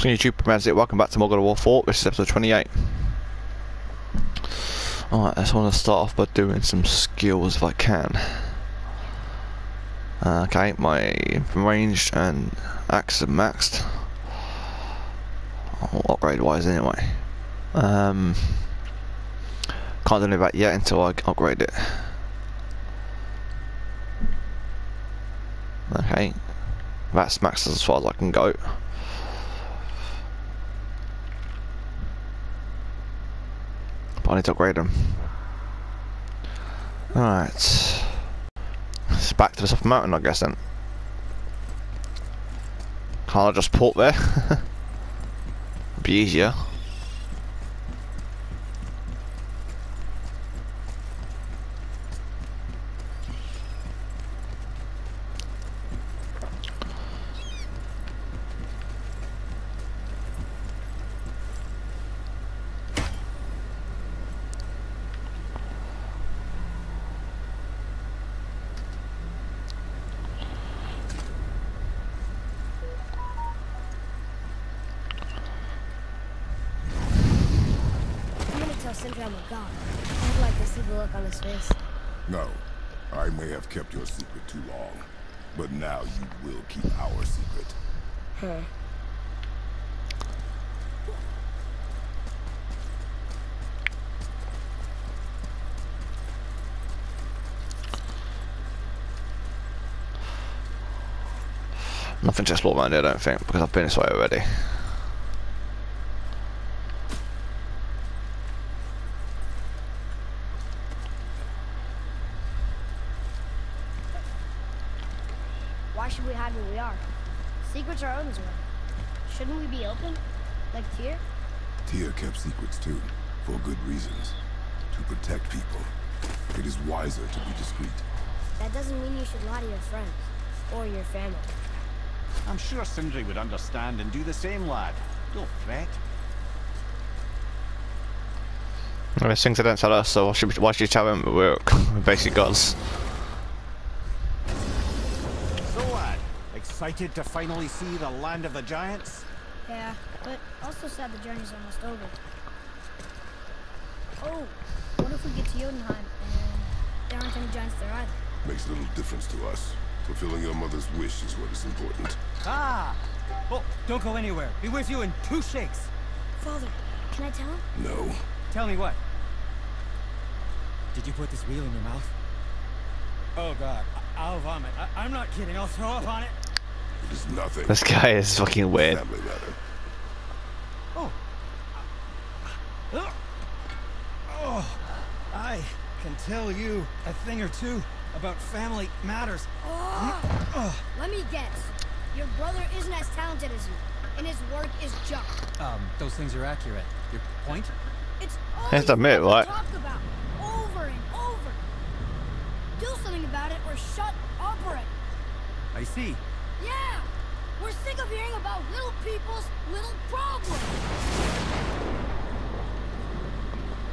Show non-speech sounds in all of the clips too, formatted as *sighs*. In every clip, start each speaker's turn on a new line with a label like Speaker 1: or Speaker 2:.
Speaker 1: So YouTube commands it. Welcome back to Modern War 4. This is episode 28. Alright, I just want to start off by doing some skills if I can. Uh, okay, my ranged and axe are maxed. Upgrade wise anyway. Um, can't do anything yet until I upgrade it. Okay, that's maxed as far as I can go. But I need to upgrade them. Alright. It's back to the top mountain, I guess then. Can't I just port there? *laughs* Be easier.
Speaker 2: I'm gonna tell Sindri I'm a god. I'd like to see the look on his face.
Speaker 3: No, I may have kept your secret too long, but now you will keep our secret.
Speaker 2: Huh.
Speaker 1: Nothing to explore around here, I don't think, because I've been this way already.
Speaker 2: Why should we hide where we are? Secrets are Odin's way. Shouldn't we be open? Like Tyr?
Speaker 3: Tyr kept secrets too, for good reasons. To protect people. It is wiser to be discreet.
Speaker 2: That doesn't mean you should lie to your friends. Or your family.
Speaker 4: I'm sure Sindri would understand and do the same, lad. Don't fret.
Speaker 1: There's things they don't tell us, so why should, we, why should you tell them we're basic gods?
Speaker 4: So, lad, excited to finally see the land of the giants?
Speaker 2: Yeah, but also sad the journey's almost over. Oh, what if we get to Jotunheim and there aren't any giants there either?
Speaker 3: Makes little difference to us. Fulfilling your mother's wish is what is important.
Speaker 5: Ah! Oh, don't go anywhere. Be with you in two shakes.
Speaker 2: Father, can I tell him?
Speaker 3: No.
Speaker 5: Tell me what? Did you put this wheel in your mouth? Oh god, I- I'll vomit. I- I'm not kidding. I'll throw up on it.
Speaker 3: It is nothing.
Speaker 1: This guy is fucking weird.
Speaker 3: Family matter.
Speaker 5: Oh. Ugh. Oh. I can tell you a thing or two about family matters.
Speaker 2: Oh, let me guess. Your brother isn't as talented as you, and his work is junk.
Speaker 5: Um, those things are accurate. Your point?
Speaker 2: It's all
Speaker 1: Has to
Speaker 2: you
Speaker 1: admit,
Speaker 2: ever
Speaker 1: right?
Speaker 2: talk about, over and over. Do something about it, or shut up already.
Speaker 5: I see.
Speaker 2: Yeah, we're sick of hearing about little people's little problems.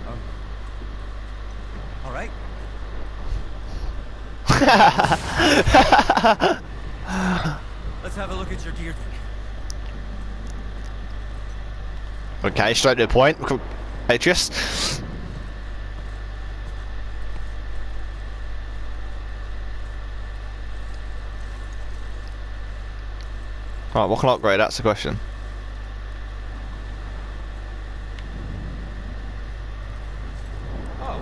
Speaker 5: Um. All right. *laughs* Let's have a look at your gear then.
Speaker 1: Okay, straight to the point. Atreus. Right, what can I upgrade? That's the question.
Speaker 4: Oh,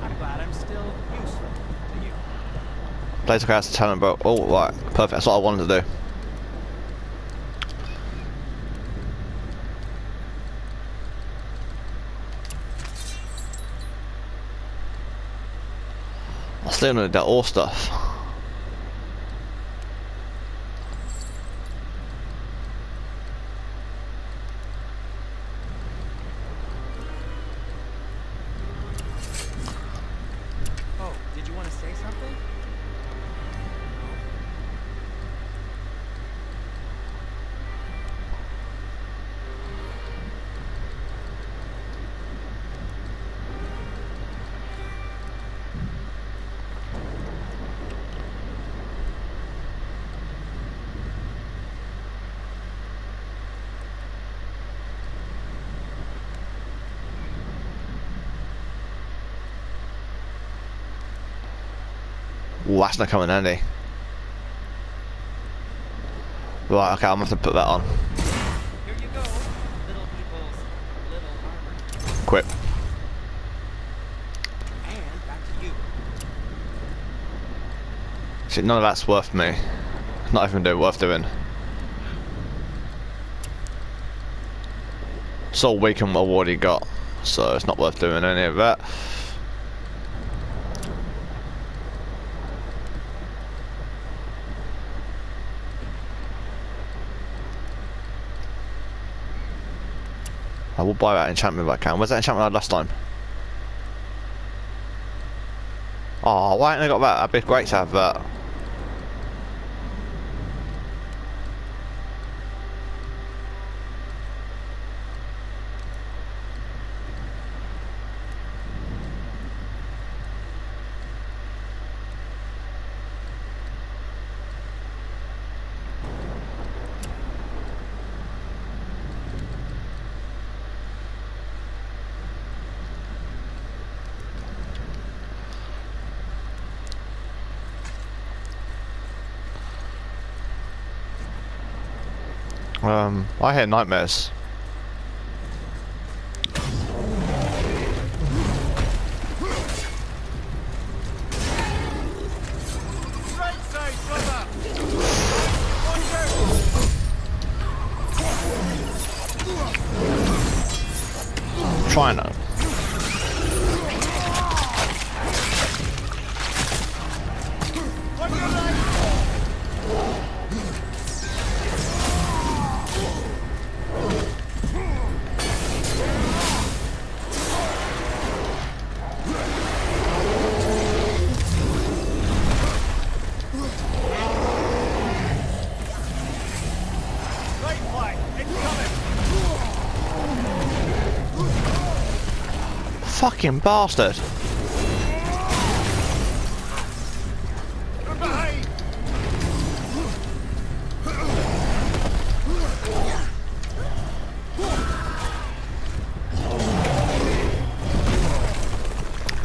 Speaker 4: I'm glad I'm still useful to you.
Speaker 1: Blazer cast talent bro. Oh, right. Perfect. That's what I wanted to do. I still need that all stuff.
Speaker 5: Oh, did you want to say something?
Speaker 1: Ooh, that's not coming handy. Right, okay, I'm gonna have to put that on.
Speaker 4: You.
Speaker 1: See, none of that's worth me. Not even do worth doing. It's all we can I've already got, so it's not worth doing any of that. Will buy that enchantment if I can. Where's that enchantment I had last time? Oh, why ain't I got that? That'd be great to have that. Um, I had nightmares. Fucking bastard.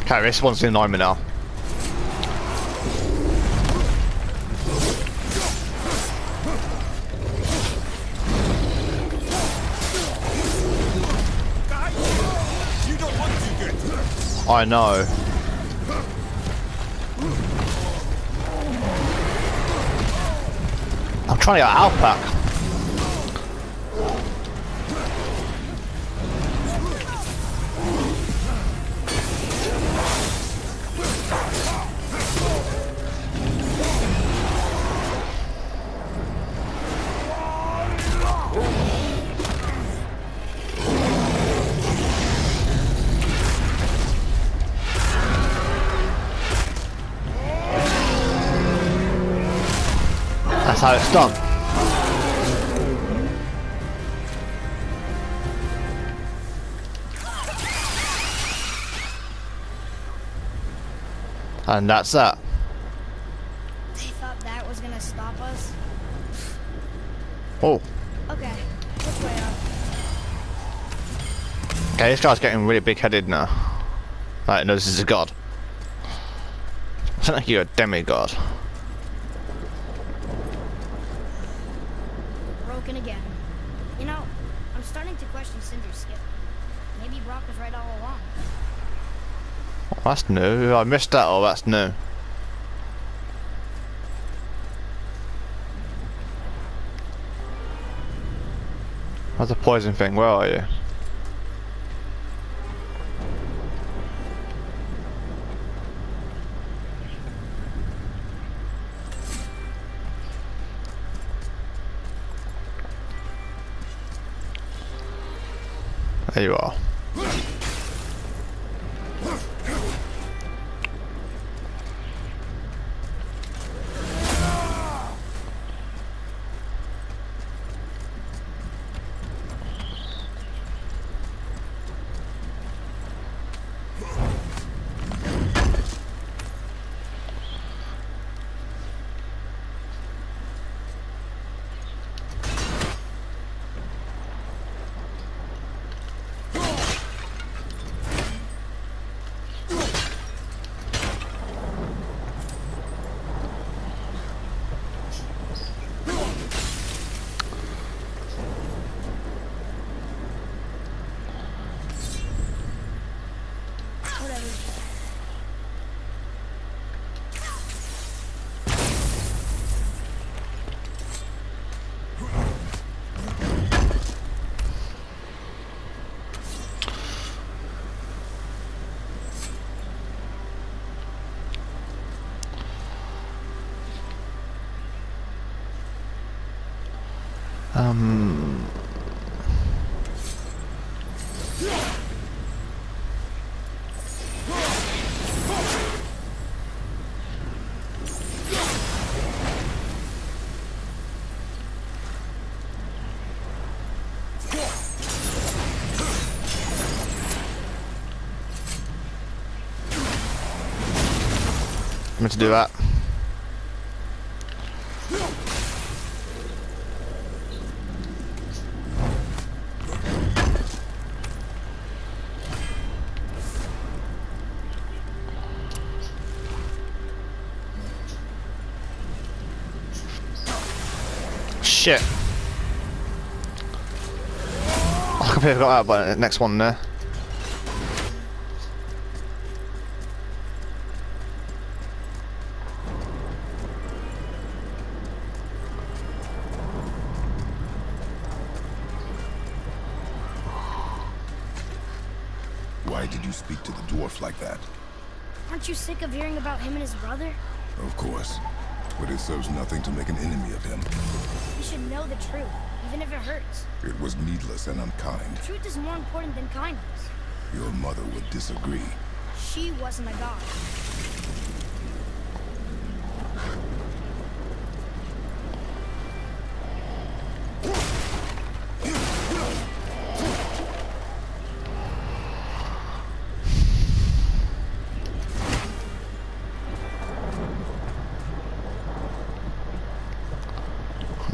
Speaker 1: Okay, this one's annoying me now. I know. I'm trying to get out pack. That's how it's done. And that's that.
Speaker 2: They thought that was gonna stop us.
Speaker 1: Oh,
Speaker 2: Okay, which way up?
Speaker 1: okay, this guy's getting really big-headed now. Like, no, this is a god. I sound like you're a demigod.
Speaker 2: Broken again. You know, I'm starting to question Sindri's skill. Maybe Brok was right all along.
Speaker 1: That's new. I missed that. Oh, that's new. That's a poison thing. Where are you? There you are. Um. I meant to do that. I completely forgot about the next one there.
Speaker 3: Why did you speak to the dwarf like that?
Speaker 2: Aren't you sick of hearing about him and his brother?
Speaker 3: Of course. But it serves nothing to make an enemy of him.
Speaker 2: You should know the truth, even if it hurts.
Speaker 3: It was needless and unkind.
Speaker 2: Truth is more important than kindness.
Speaker 3: Your mother would disagree.
Speaker 2: She wasn't a god.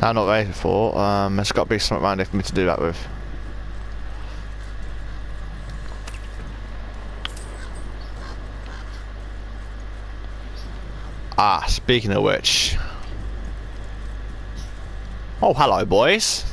Speaker 1: No, not ready for. Um, there's got to be something around here for me to do that with. Ah, speaking of which. Oh, hello, boys.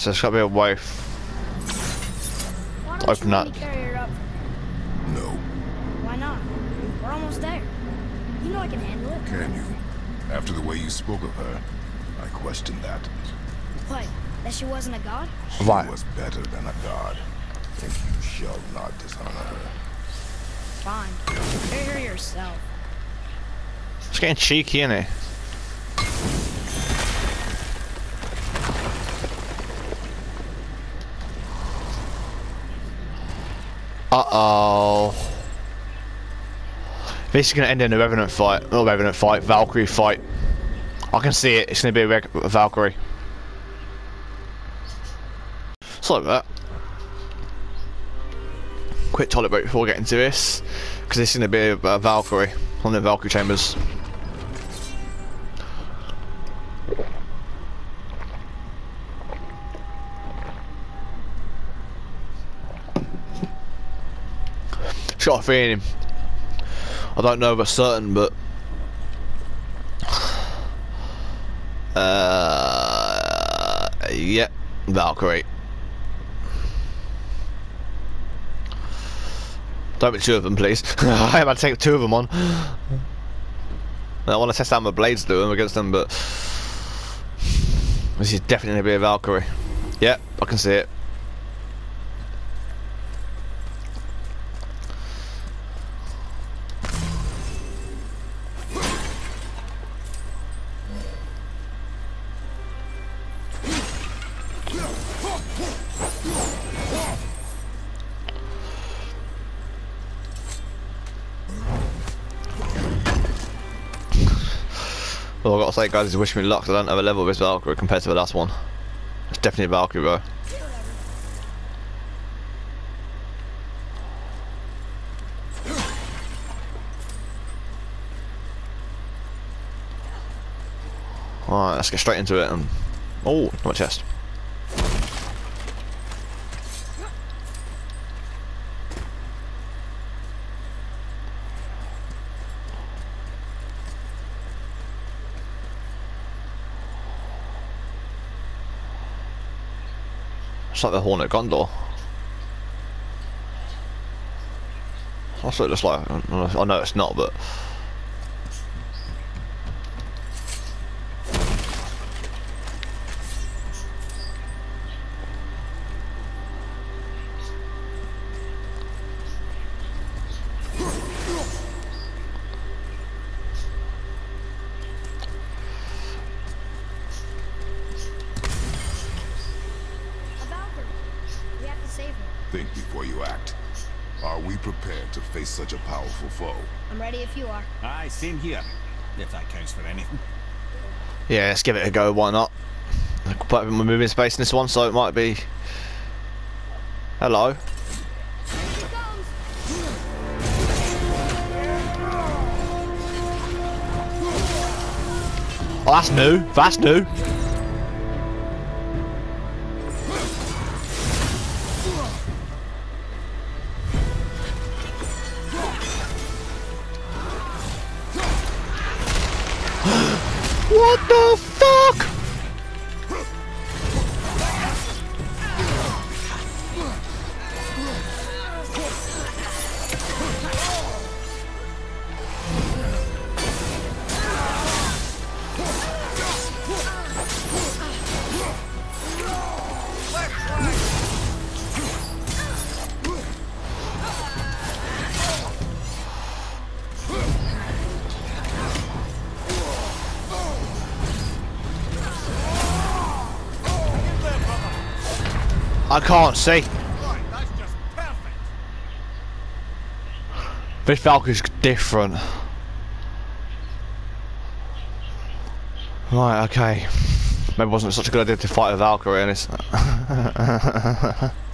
Speaker 1: So there's got to be a way.
Speaker 2: Why don't
Speaker 1: Open
Speaker 2: you
Speaker 1: that.
Speaker 2: carry her up?
Speaker 3: No.
Speaker 2: Why not? We're almost there. You know I can handle it.
Speaker 3: Can you? After the way you spoke of her, I question that.
Speaker 2: What? That she wasn't a god?
Speaker 3: She
Speaker 1: Right.
Speaker 3: was better than a god. And you shall not dishonor her.
Speaker 2: Fine. Carry her yourself.
Speaker 1: It's getting cheeky, isn't it? This is going to end in a Revenant fight. Not Revenant fight, Valkyrie fight. I can see it. It's going to be a, a Valkyrie. About that. Quick toilet break before we get into this. Because this is going to be a, a Valkyrie. On the Valkyrie chambers. Shot feeling. I don't know for certain, but uh, yeah, Valkyrie. Don't be two of them, please. *laughs* I to take two of them on. I want to test out my blades doing against them, but this is definitely to be a Valkyrie. Yep, I can see it. mistake, guys, is wish me luck. I don't have a level with this Valkyrie compared to the last one. It's definitely a Valkyrie, bro. Alright, let's get straight into it. And... Oh, my chest. It's like the Hornet Gondor. That's what it looks like. I know it's not, but...
Speaker 3: Think before you act. Are we prepared to face such a powerful foe?
Speaker 2: I'm ready if you are.
Speaker 5: Aye, same here. If that counts for anything.
Speaker 1: Yeah, let's give it a go, why not? I could put a bit more moving space in this one, so it might be... Hello.
Speaker 2: Here.
Speaker 1: Oh, that's new. That's new. Can't see.
Speaker 4: Right, that's just perfect.
Speaker 1: This Valkyrie's different. Right, okay. Maybe it wasn't such a good idea to fight a Valkyrie it's... *laughs*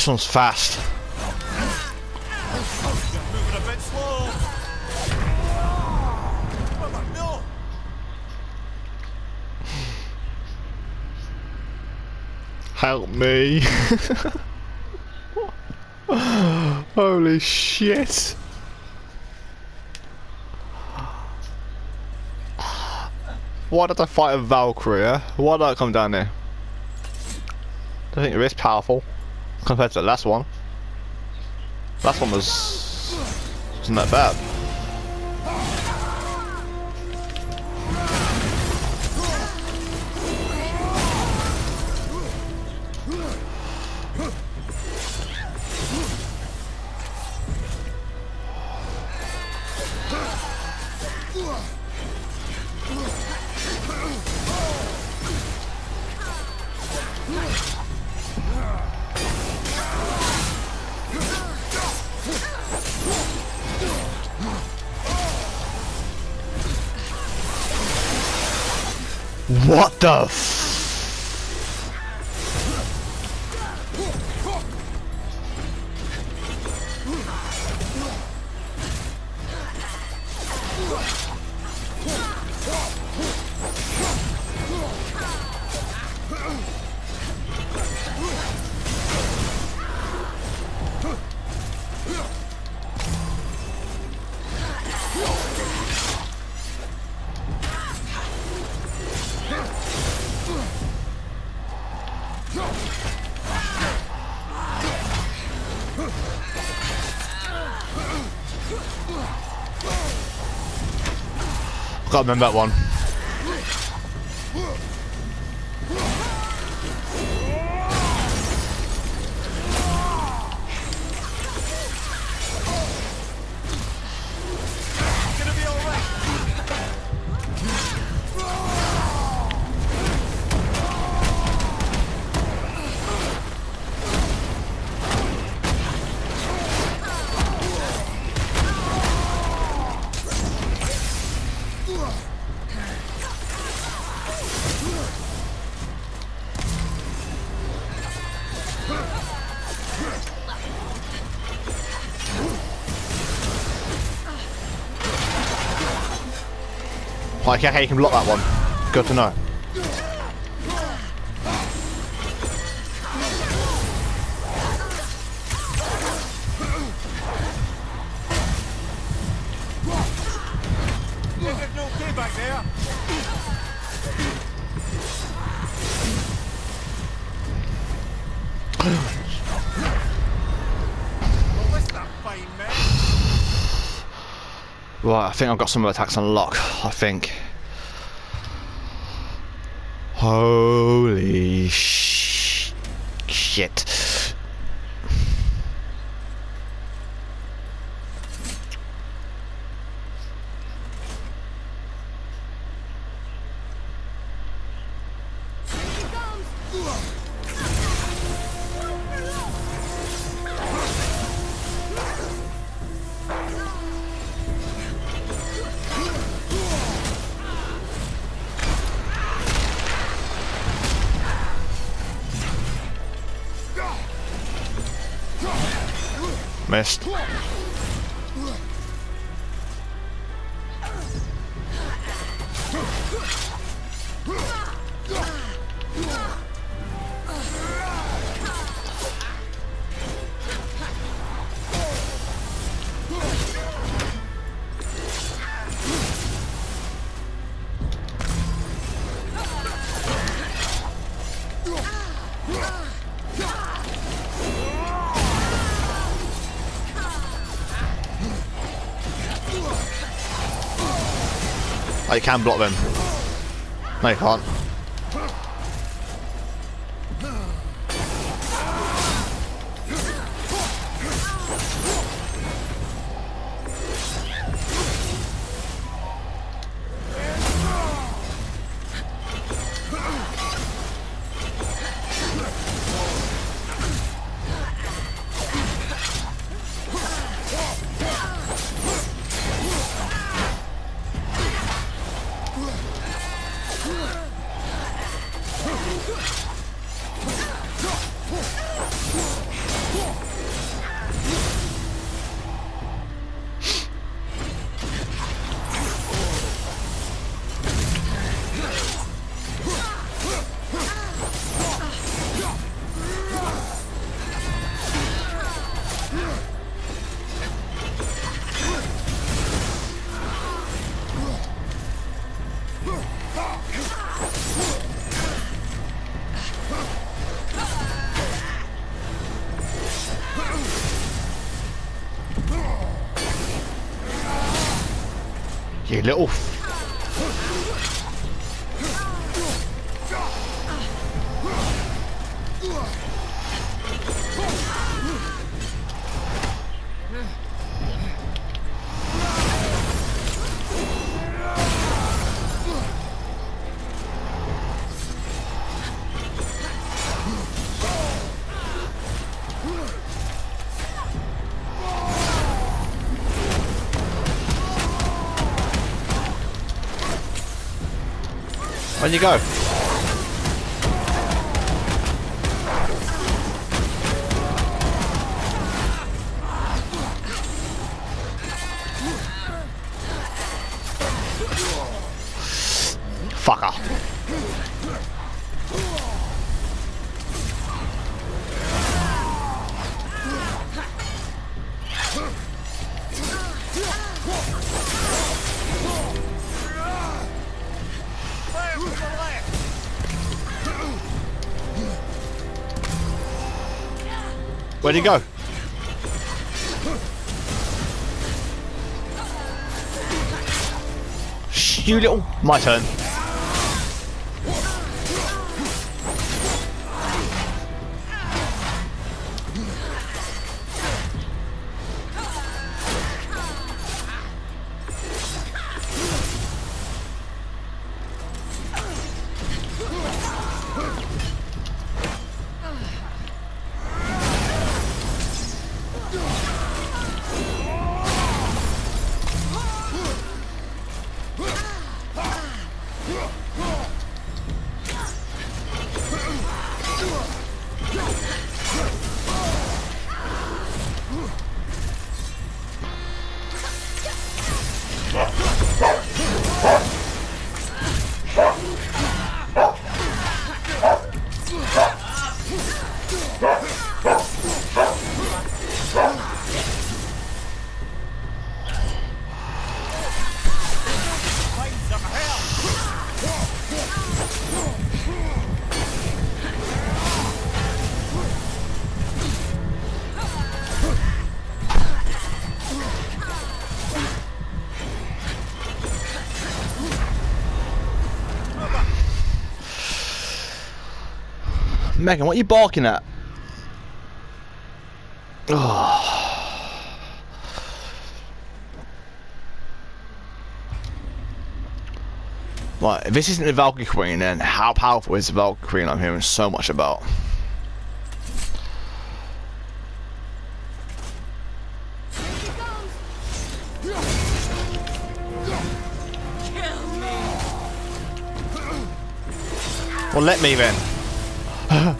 Speaker 1: this one's fast. Help me. *laughs* Holy shit. Why did I fight a Valkyrie? Why did I come down here? I think it is powerful compared to the last one. Last one was wasn't that bad. The Can't remember that one. Like, okay, you can block that one. Good to know.
Speaker 5: Okay.
Speaker 1: Right, I think I've got some attacks on lock. I think. Holy Oh, you can block them. No, you can't. You little. You go? Where'd you go? You little. My turn. Megan, what are you barking at? Oh. *sighs* Right, if this isn't the Valkyrie Queen, then how powerful is the Valkyrie Queen I'm hearing so much about?
Speaker 2: Here she comes.
Speaker 1: Well, let me then.
Speaker 4: Ah. *laughs*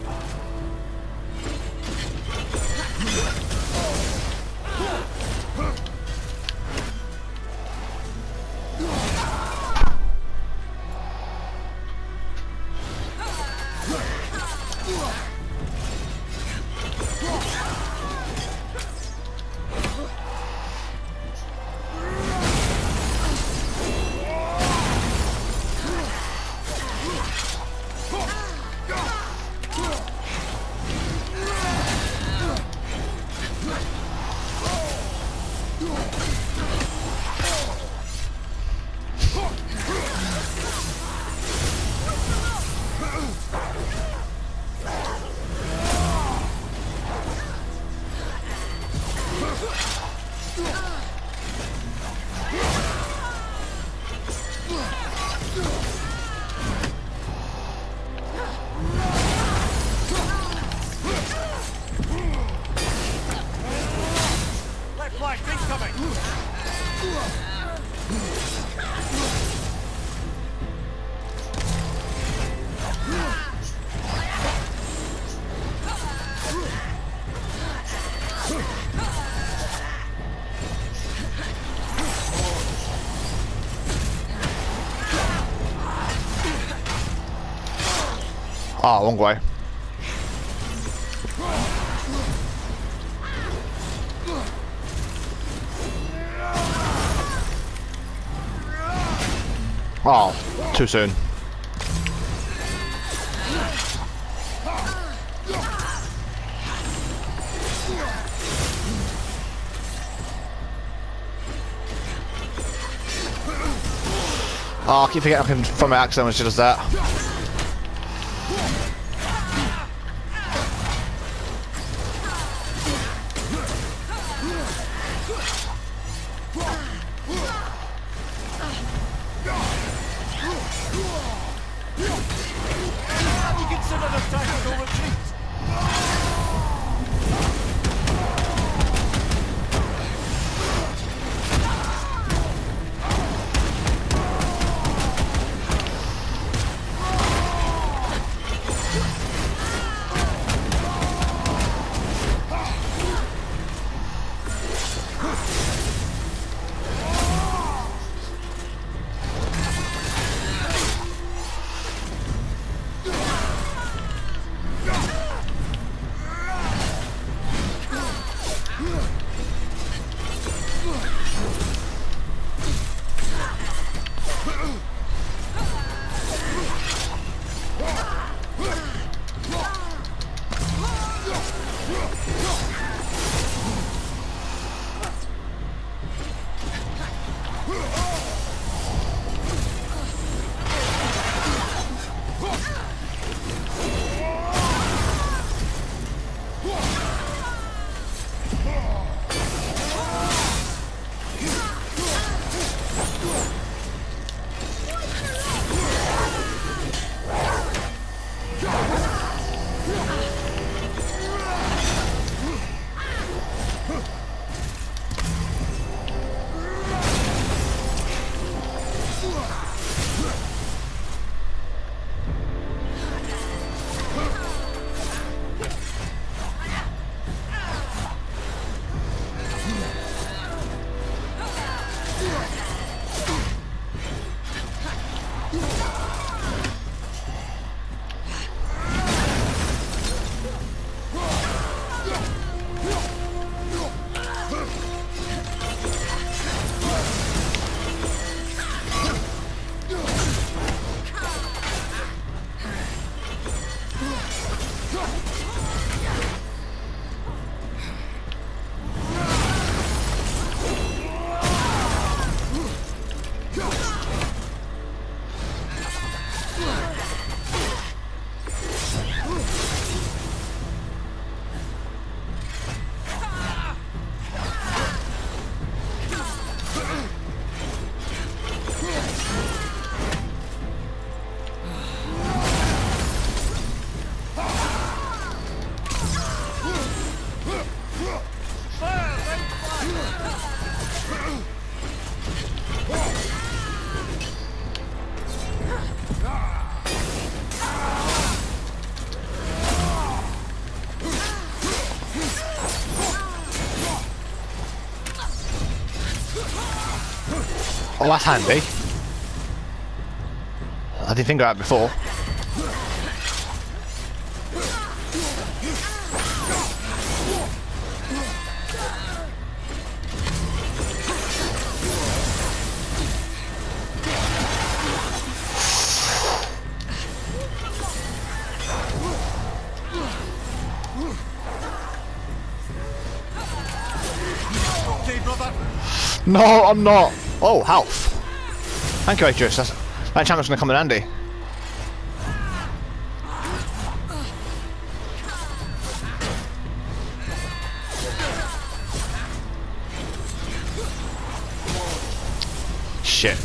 Speaker 1: Ah, wrong way. Oh, too soon. Oh, I keep forgetting I can from my axe much does that. Oh, that's handy. Eh? I didn't think of that before. No, I'm not. Oh, health. Thank you, Atreus. That's, that enchantment's gonna come in handy. Shit.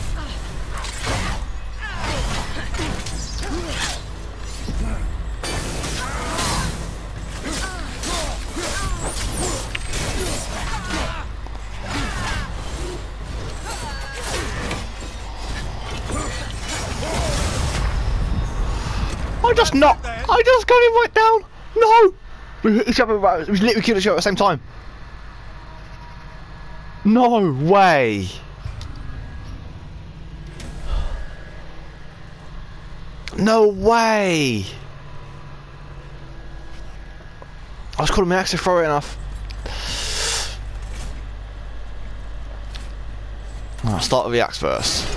Speaker 1: Just not. I just got him right down. No. We hit each other. right- We literally killed each other at the same time. No way. No way. I was calling my axe to throw it enough. I'll start with the axe first.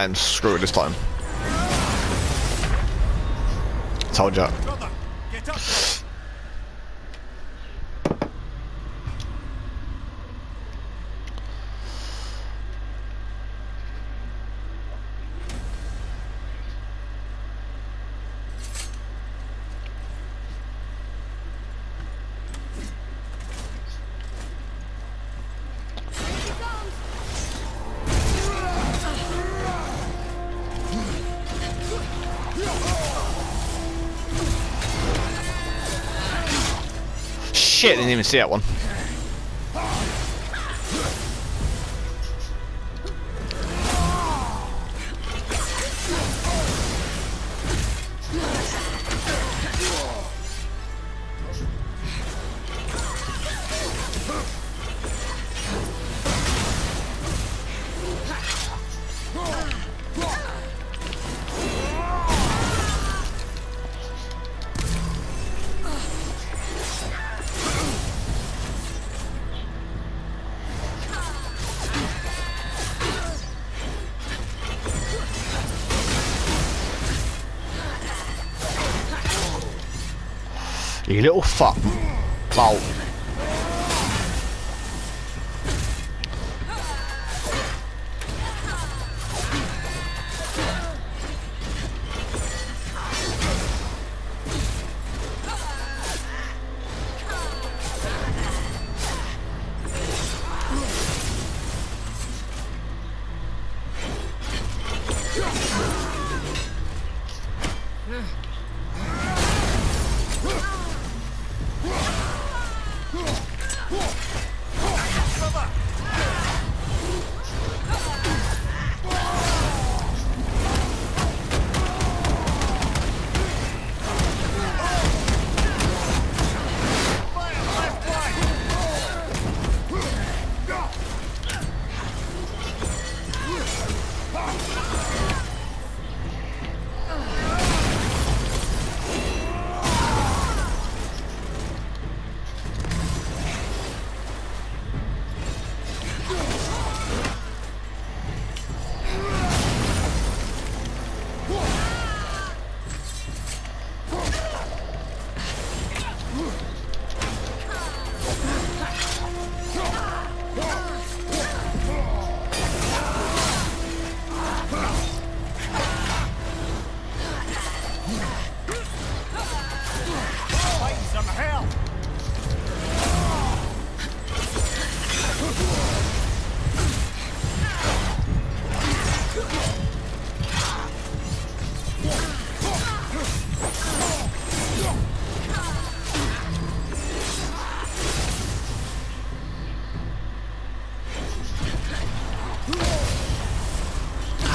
Speaker 1: I screw it this time. Told ya. See that one. You little fuck. Oh. How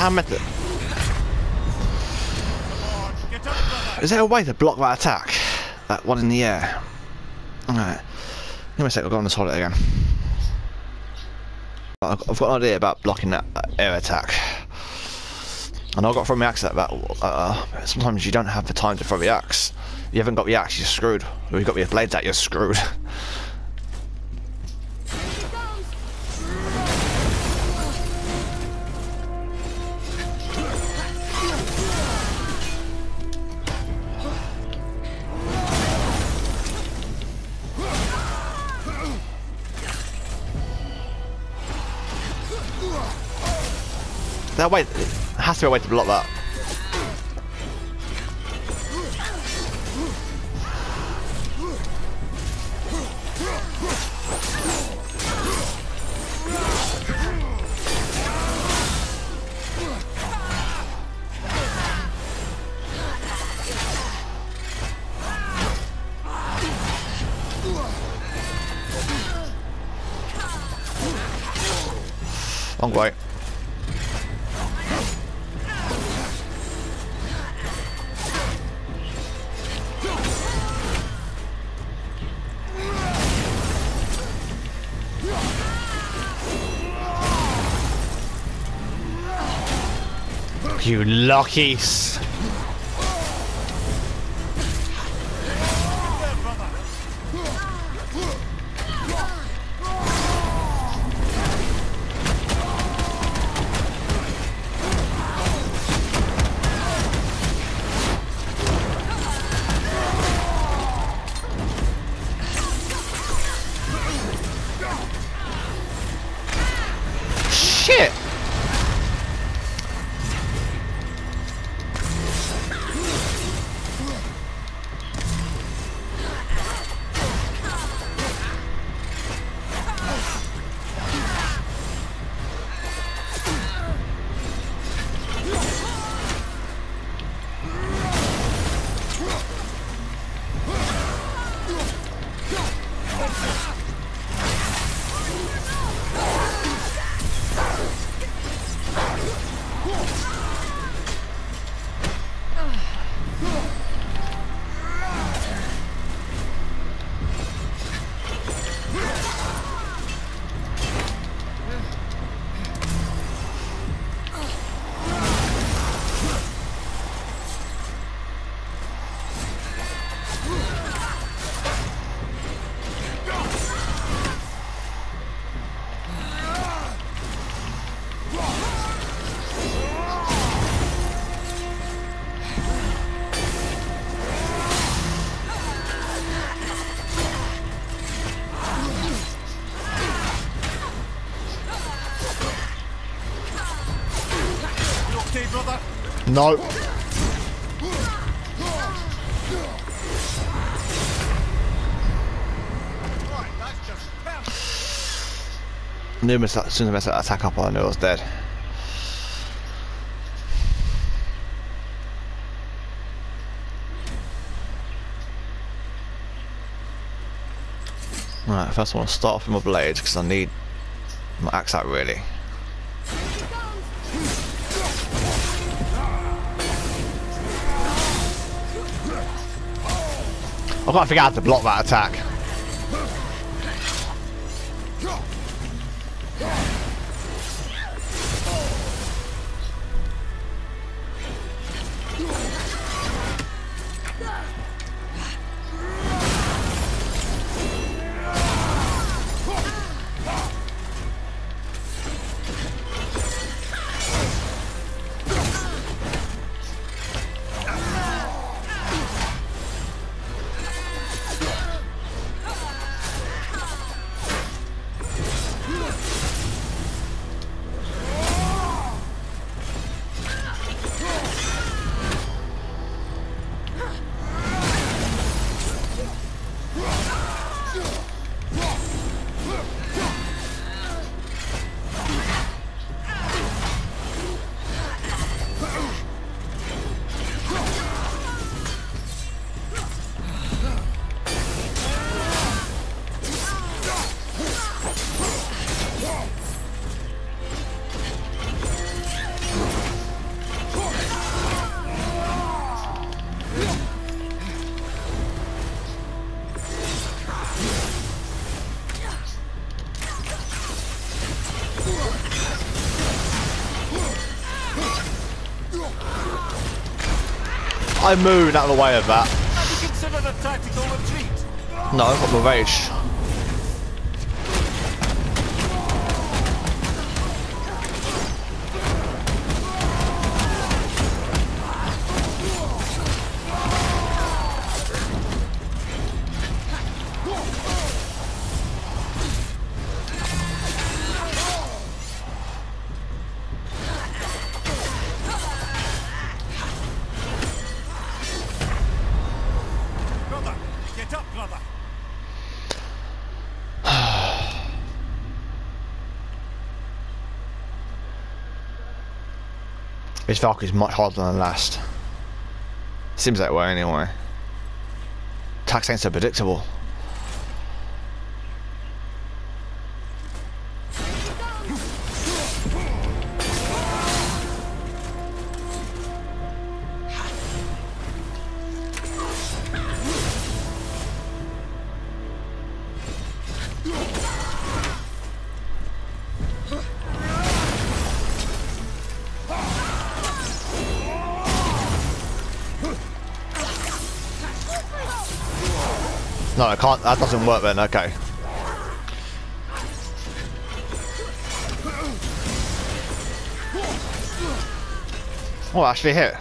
Speaker 1: I
Speaker 5: up, brother!
Speaker 1: Is there a way to block that attack? That one in the air. Alright. Give me a sec, I'll go on the toilet again. I've got an idea about blocking that air attack. And I've got throw my axe at that. Uh, sometimes you don't have the time to throw the axe. You haven't got the axe, you're screwed. You've got your blades out, you're screwed. *laughs* That way, has to be a way to block that. You No.
Speaker 5: Perfect.
Speaker 1: Knew as soon as I messed that attack up, I knew I was dead. Right, first I want to start off with my blades because I need my axe out really. I've got to figure out how to block that attack. I moved out of the way of that.
Speaker 4: Have you considered a tactical retreat?
Speaker 1: No, I've got This is much harder than the last. Seems that way anyway. Attacks ain't so predictable. I can't. That doesn't work then. Okay. Oh, actually hit.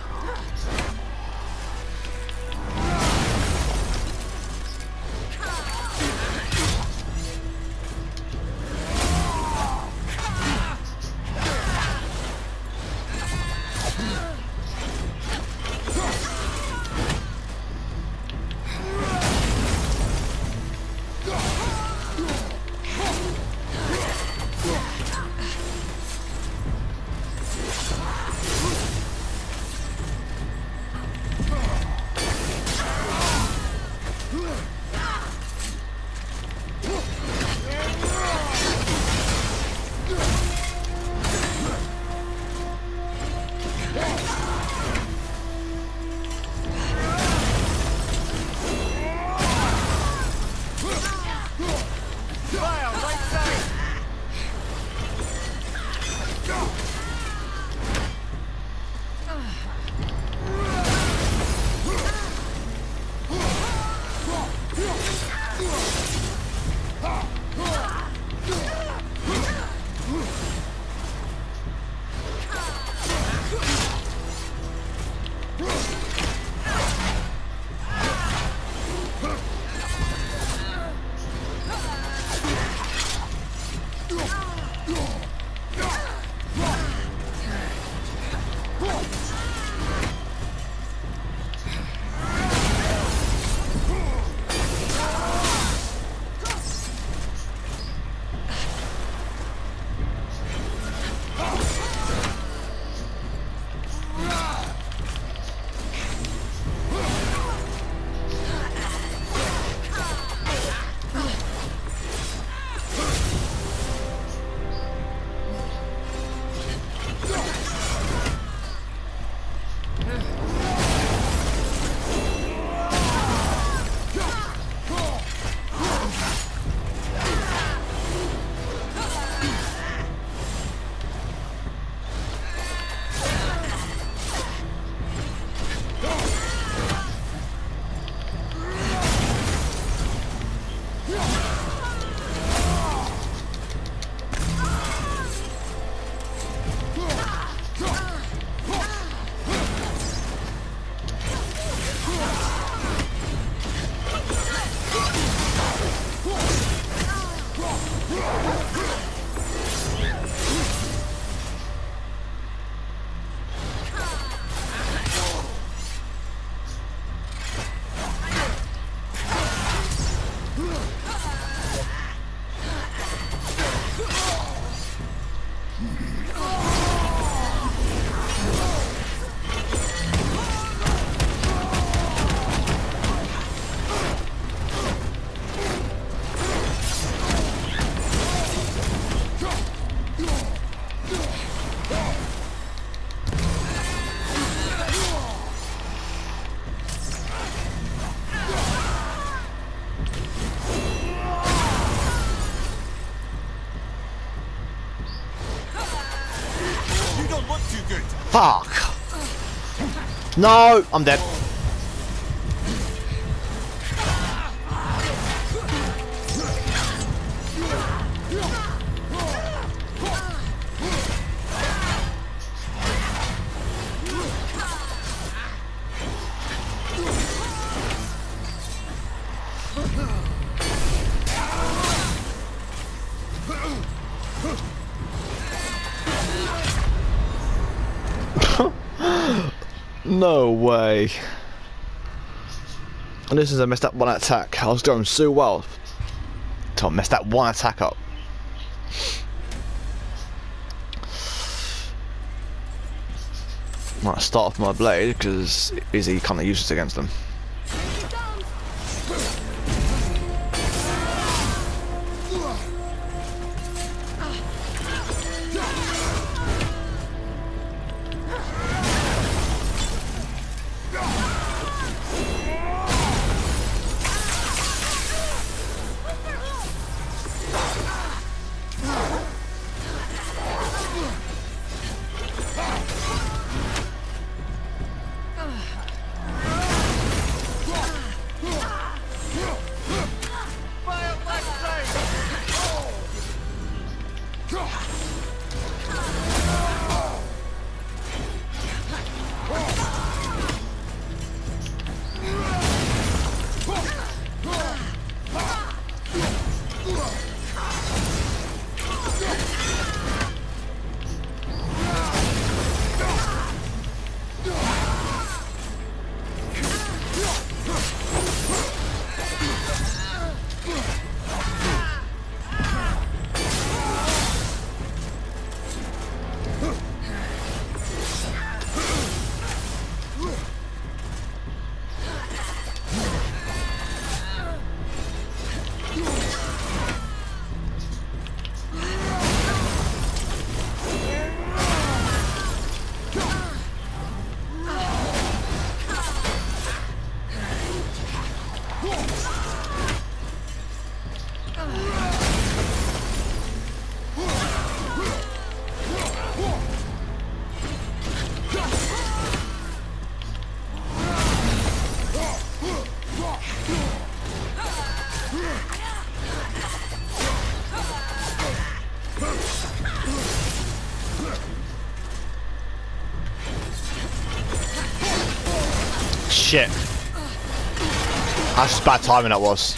Speaker 1: Fuck. No, I'm dead. And this is I messed up one attack. I was doing so well. To mess that one attack up. Might start off my blade because Izzy kind of useless against them. Shit. That's just bad timing that was.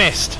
Speaker 1: Missed.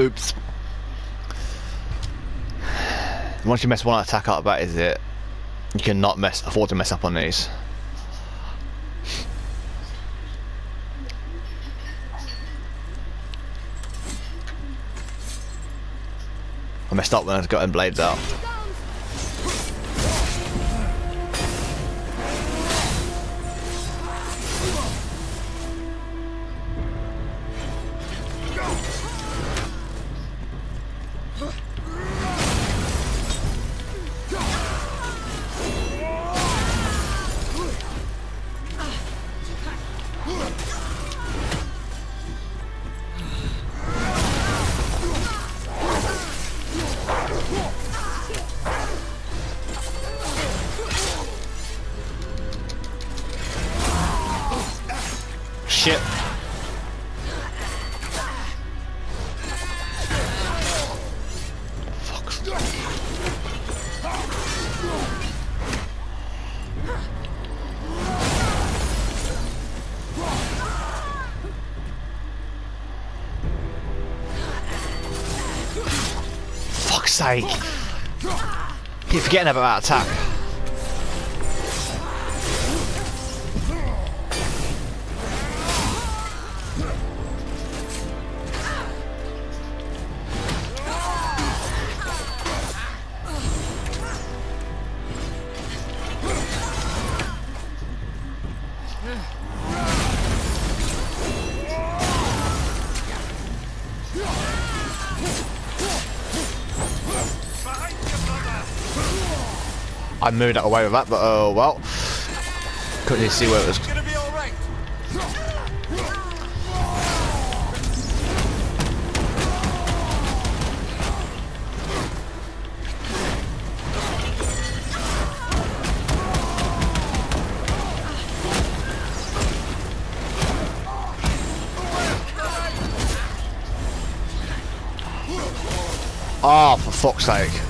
Speaker 1: Oops. Once you mess one attack out, up, that is it. You cannot mess afford to mess up on these. I messed up when I was getting blades out. Forgetting about that attack. I moved out away with that, but oh well. Couldn't even see where it was.
Speaker 4: Gonna be all right.
Speaker 1: Oh, for fuck's sake.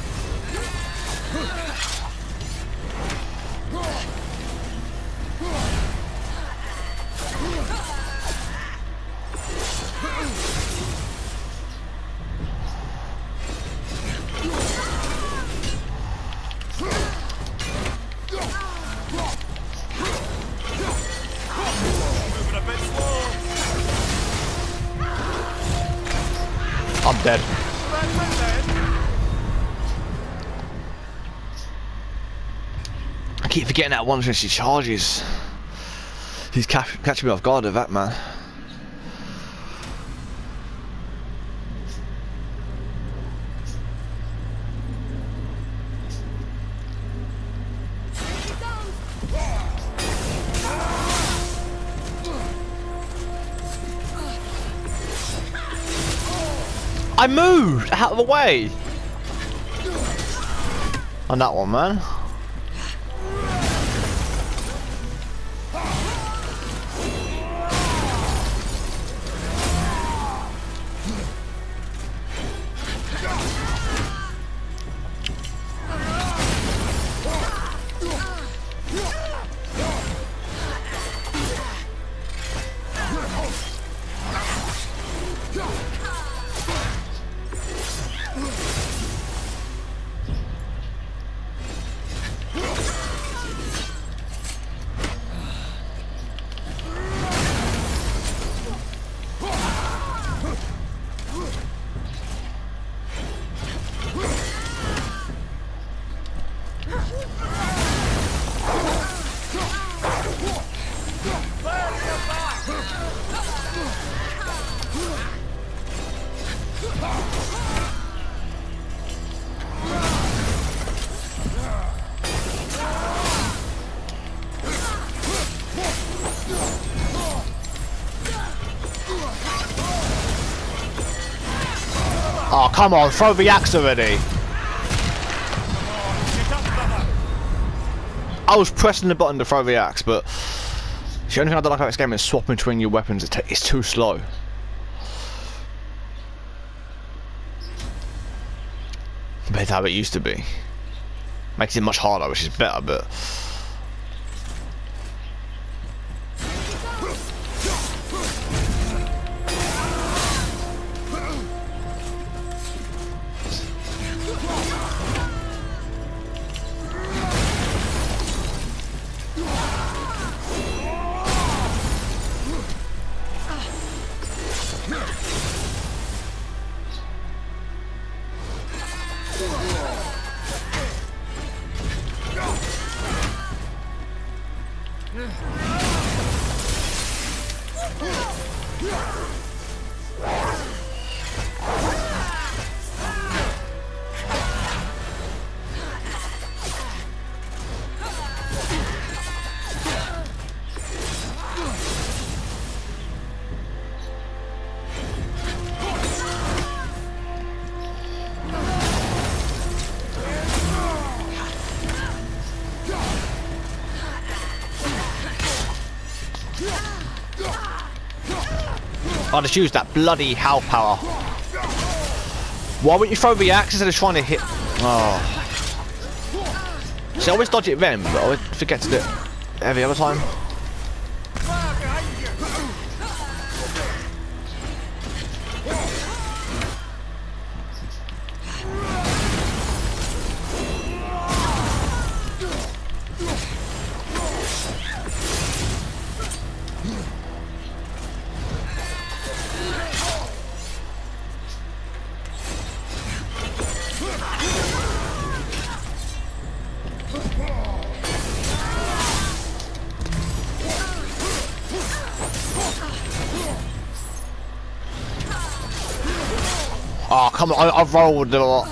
Speaker 1: Once when she charges. He's ca catching me off guard with that, man. I moved out of the way. On that one, man. Come on, throw the axe already. I was pressing the button to throw the axe, but the only thing I don't like about this game is swapping between your weapons. It's too slow. Compared to how it used to be. Makes it much harder, which is better, but... I just used that bloody Hal power. Why wouldn't you throw the axe instead of trying to hit? Oh. See, I always dodge it then, but I always forget to do it every other time. On, I, I've rolled a lot.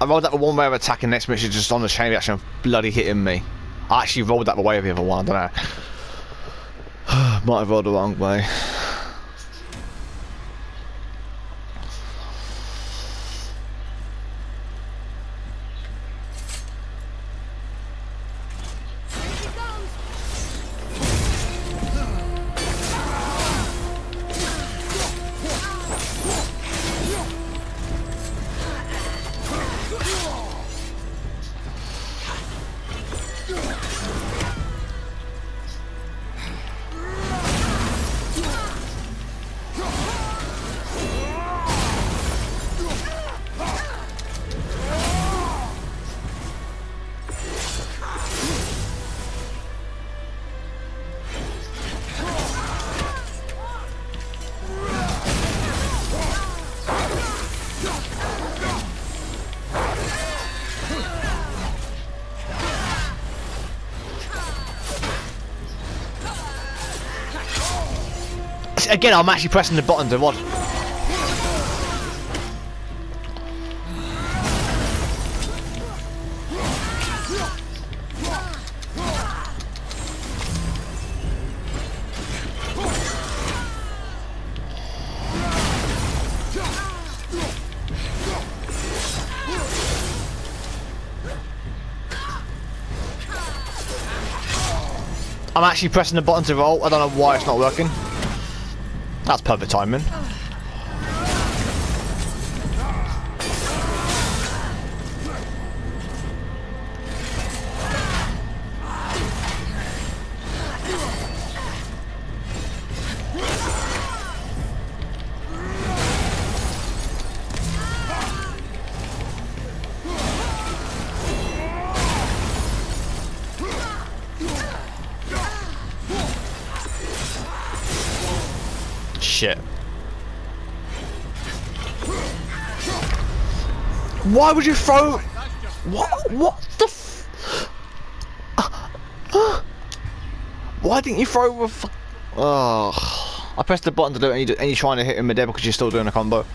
Speaker 1: I rolled that one way of attacking next mission just on the chain reaction bloody hitting me. I actually rolled that the way of the other one, I don't know. *sighs* Might have rolled the wrong way. Again, I'm actually pressing the button to what? I'm actually pressing the button to roll. I don't know why it's not working. That's perfect timing. Why would you throw? What? What the? F Why didn't you throw with? Oh, I pressed the button to do it, and, you, and you're trying to hit him mid-air because you're still doing a combo.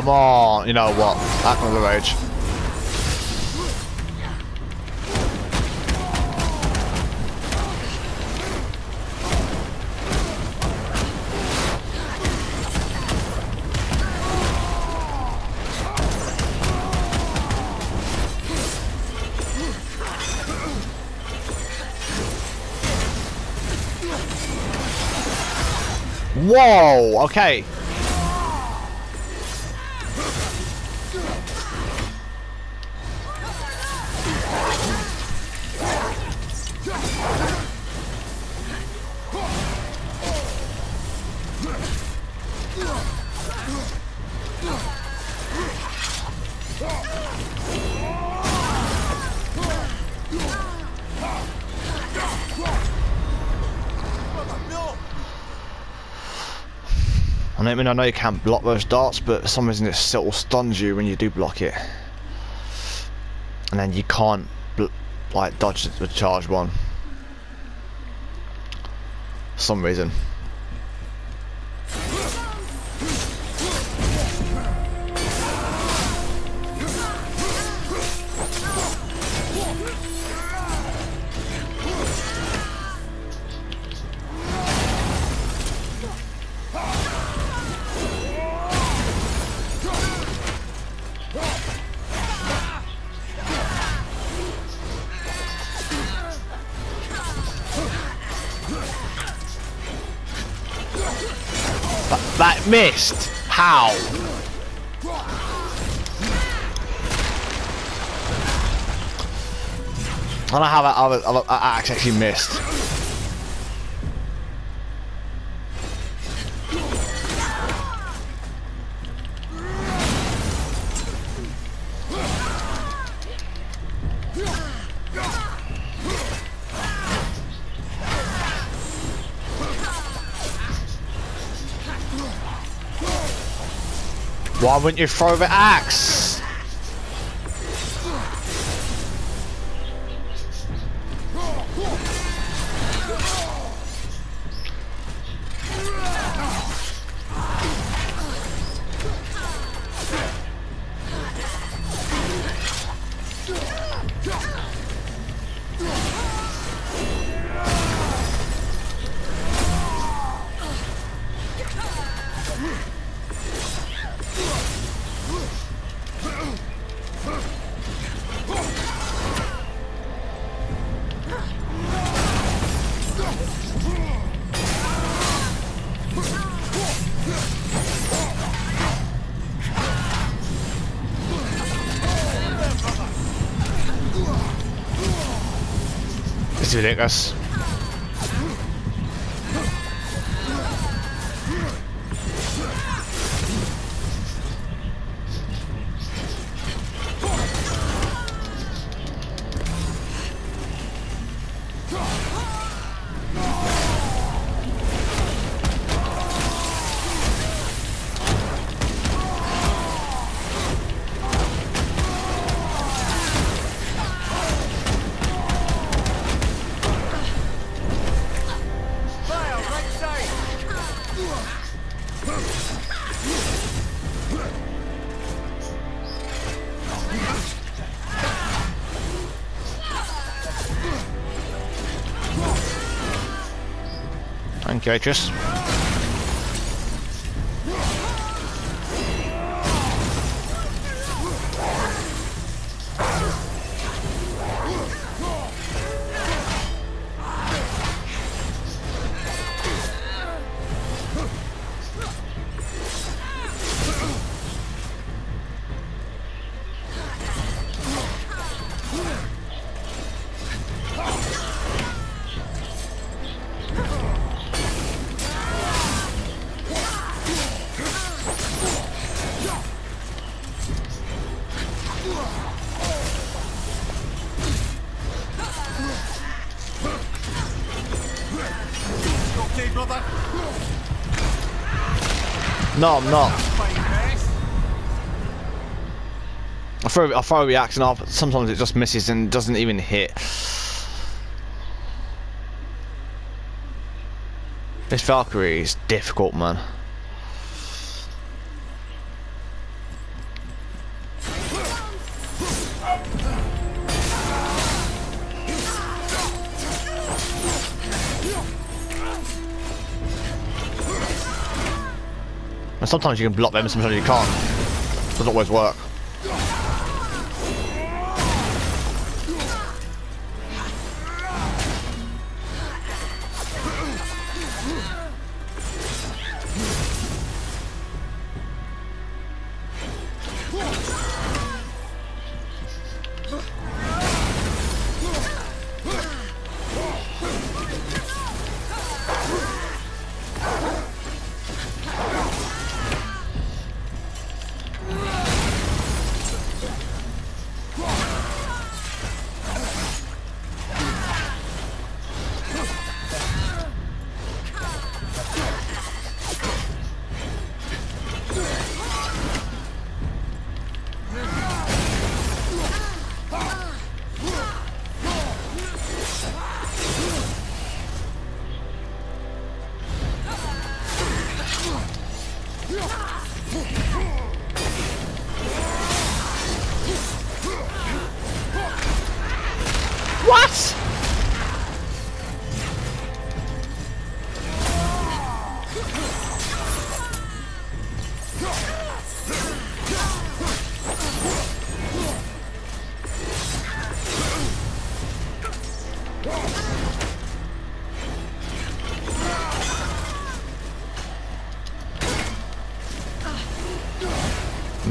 Speaker 1: Come on! You know what? Of the rage. Whoa! Okay. I mean, I know you can't block those darts, but for some reason it still stuns you when you do block it. And then you can't, like, dodge the charge one. For some reason. Missed! How? I don't know how that other that axe actually missed. Why wouldn't you throw the axe? It's ridiculous.
Speaker 4: Fire,
Speaker 1: Thank No, I'm not. I throw, I throw reaction off, sometimes it just misses and doesn't even hit. This Valkyrie is difficult, man. Sometimes you can block them, sometimes you can't. Doesn't always work.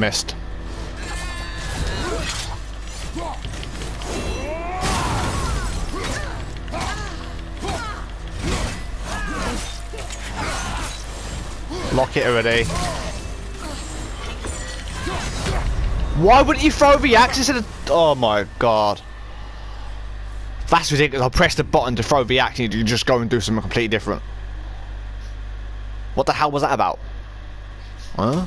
Speaker 1: Missed. Lock it already. Why wouldn't you throw the axe instead of... Oh my god. That's ridiculous. I'll press the button to throw the axe and you just go and do something completely different. What the hell was that about? Huh?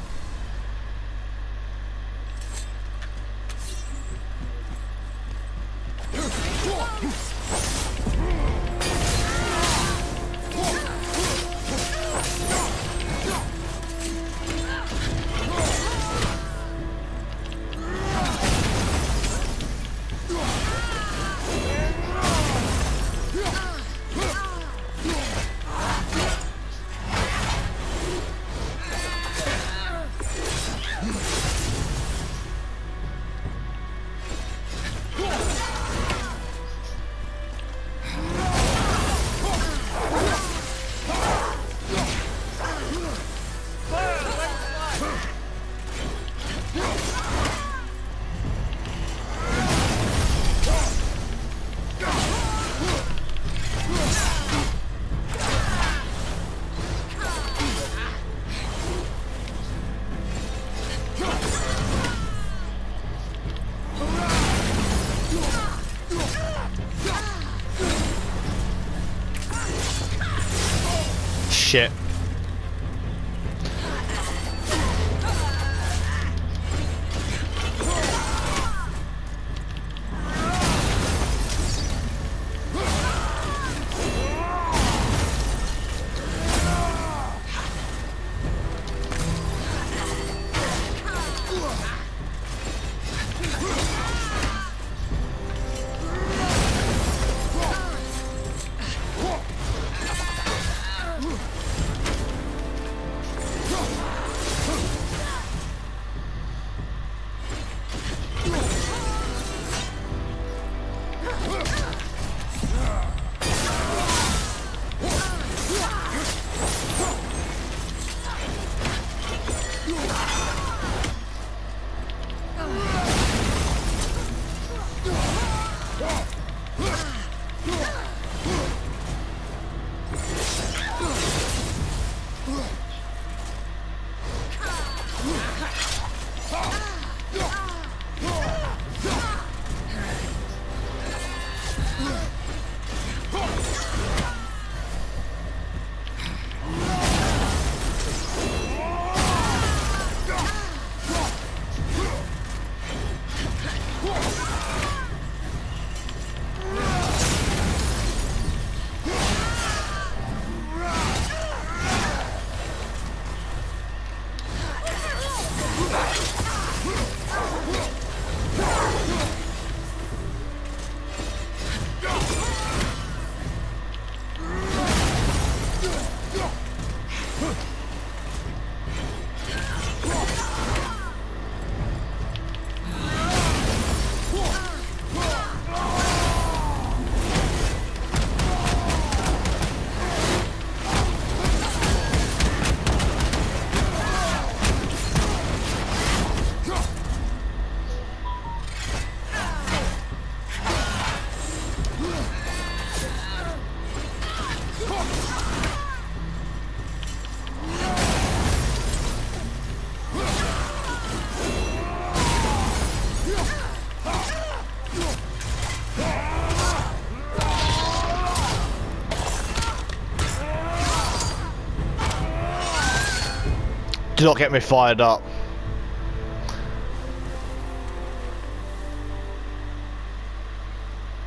Speaker 1: Do not get me fired up.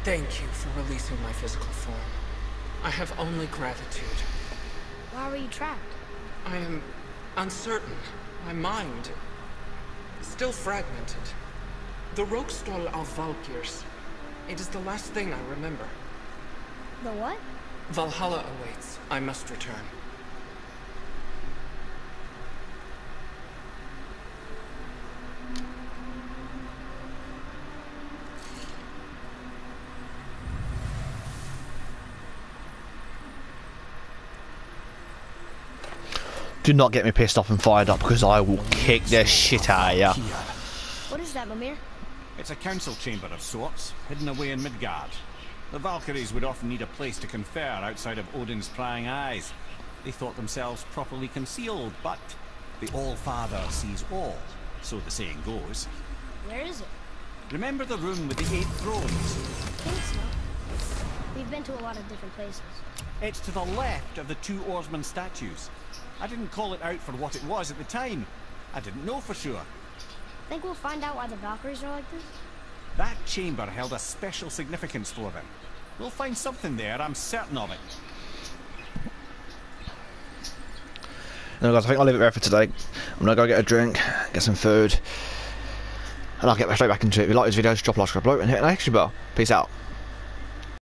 Speaker 6: Thank you for releasing my physical form. I have only gratitude.
Speaker 2: Why were you trapped?
Speaker 6: I am Uncertain. My mind. Still fragmented. The Rokstol of Valkyrs. It is the last thing I remember.
Speaker 2: The what?
Speaker 6: Valhalla awaits. I must return.
Speaker 1: Do not get me pissed off and fired up because I will kick the shit out of you.
Speaker 2: What is that, Mimir?
Speaker 4: It's a council chamber of sorts, hidden away in Midgard. The Valkyries would often need a place to confer outside of Odin's prying eyes. They thought themselves properly concealed, but the All-Father sees all, so the saying goes.
Speaker 2: Where is it?
Speaker 4: Remember the room with the eight thrones?
Speaker 2: I think so. We've been to a lot of different places.
Speaker 4: It's to the left of the two oarsman statues. I didn't call it out for what it was at the time. I didn't know for sure.
Speaker 2: Think we'll find out why the Valkyries are like this?
Speaker 4: That chamber held a special significance for them. We'll find something there, I'm certain of it.
Speaker 1: No, guys, I think I'll leave it there for today. I'm gonna go get a drink, get some food, and I'll get straight back into it. If you like this video, just drop a like, subscribe below, and hit an extra bell. Peace out.